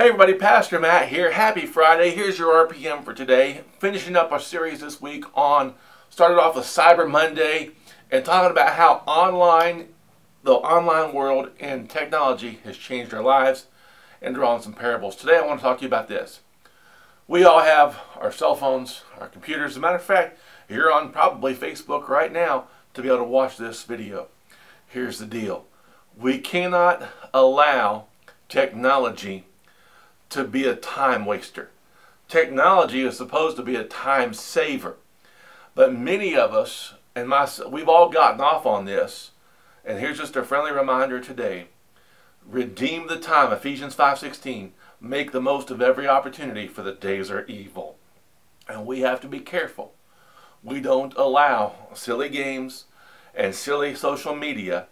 Hey everybody, Pastor Matt here. Happy Friday. Here's your RPM for today. Finishing up our series this week on, started off with Cyber Monday and talking about how online, the online world and technology has changed our lives and drawing some parables. Today I want to talk to you about this. We all have our cell phones, our computers. As a matter of fact, you're on probably Facebook right now to be able to watch this video. Here's the deal. We cannot allow technology to be a time waster. Technology is supposed to be a time saver. But many of us, and my, we've all gotten off on this, and here's just a friendly reminder today. Redeem the time, Ephesians 5.16. Make the most of every opportunity, for the days are evil. And we have to be careful. We don't allow silly games and silly social media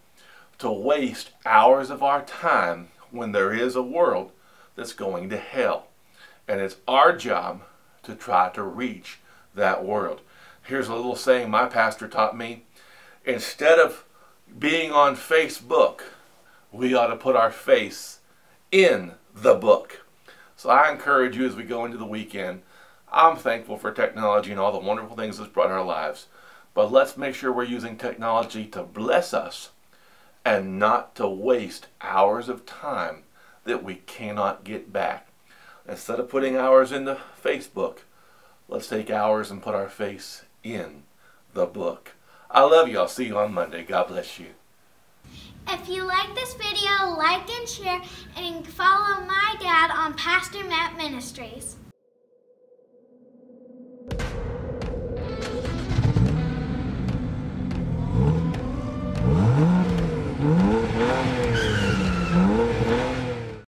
to waste hours of our time when there is a world that's going to hell. And it's our job to try to reach that world. Here's a little saying my pastor taught me. Instead of being on Facebook, we ought to put our face in the book. So I encourage you as we go into the weekend. I'm thankful for technology and all the wonderful things it's brought in our lives. But let's make sure we're using technology to bless us and not to waste hours of time that we cannot get back. Instead of putting hours into Facebook, let's take hours and put our face in the book. I love you. I'll see you on Monday. God bless you. If you like this video, like and share, and follow my dad on Pastor Matt Ministries.